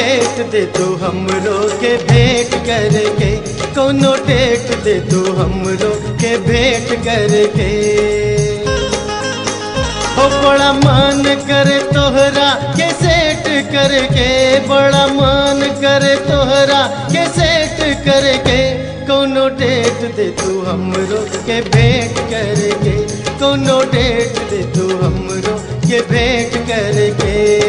दे तू हमरो के भेंट करके, कोनो डेट दे तू हमरो के भेंट करके। हो बड़ा मन करे तोहरा के सेट करके, बड़ा मन करे तोहरा के सेट करके, कोनो डेट दे तू हमरो के भेंट करके, कोनो डेट दे तू हमरो के भेंट करके।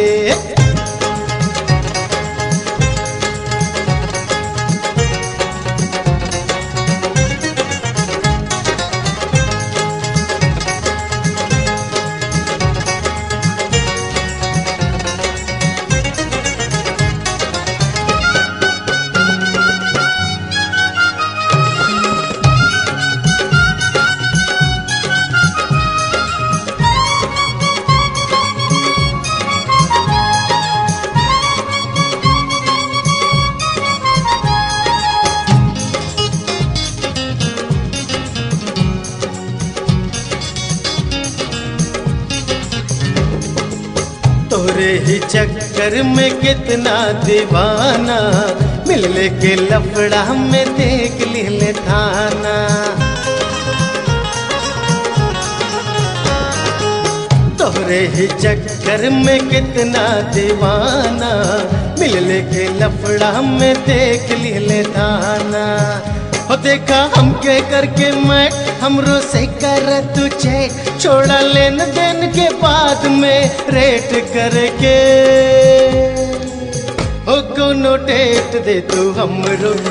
तोरे ही चक्कर में कितना दीवाना। मिलने के लफड़ा में देख ले थाना। तोरे ही चक्कर में कितना दीवाना। मिलने के लफड़ा में देख ले थाना। देखा, हम हमके करके मैं? हम से कर तू चेक छोड़ा लेन देन के बाद में रेट करके। कोनो डेट दे तू हम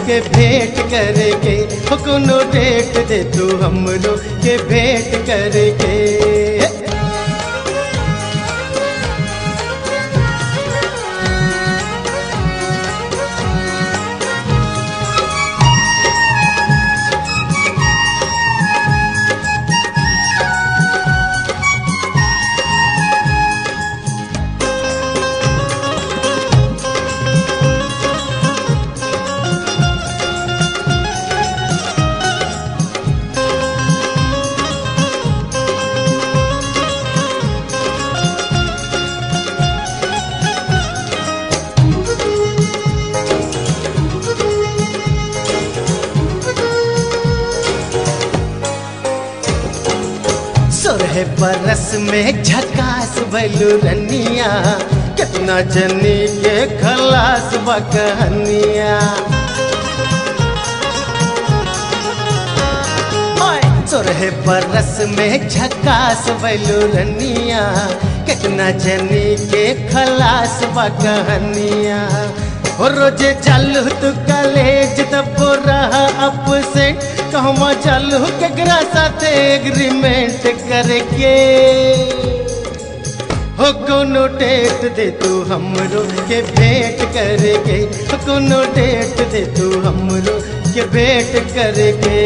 के भेंट करके कोनो डेट दे तू हम के भेंट करके। सोरह बरस में झकास भैलू रनिया कितना जनी के खलास बकहनिया। सोरह बरस में झकास भैलू रनिया कितना जनी के खलास बकहनिया। हो रोज़े चालू तू कलेज दबो रहा अप से कहवा चालू केकरा साथे एग्रीमेंट करके। हो कोनो डेट दे तू हमरो के भेंट करके? हो कोनो डेट दे तू हमरो के भेंट करके?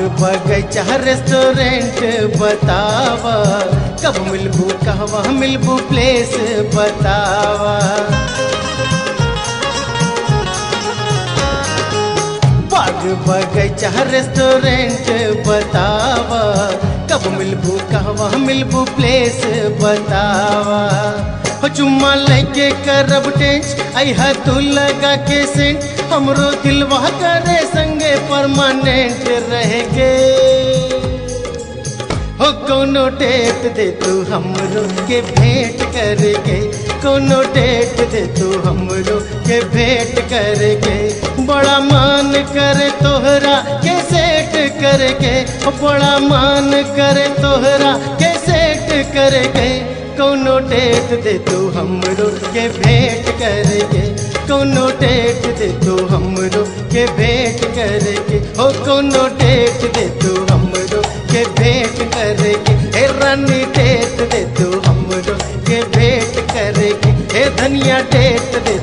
बगैचा रेस्टोरेंट बतावा। कब मिलबू, कहवा मिलबू प्लेस बतावा। बाग बगैचा रेस्टोरेंट बतावा। कब मिलबू, कहवा मिलबू प्लेस बतावा। हो चुम्मा लेके करब तू लगा के सेंट हमरो दिलवा करे संगे परमानेंट रहेगे। हो कोनो डेट दे तू हमरो के भेंट करके कोनो डेट दे तू हमरो के भेंट करके बड़ा मान करे तोहरा के सेट करके बड़ा मान करे तोहरा के सेट करके डेट दे तू हमरो के भेंट करके कोनो टेट दे तू हमरो के भेंट करके हो कोनो टेट दे तू हमरो के भेंट करके हे रानी टेट दे तू हमरो के भेंट करके हे धनिया टेट दे